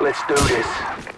Let's do this.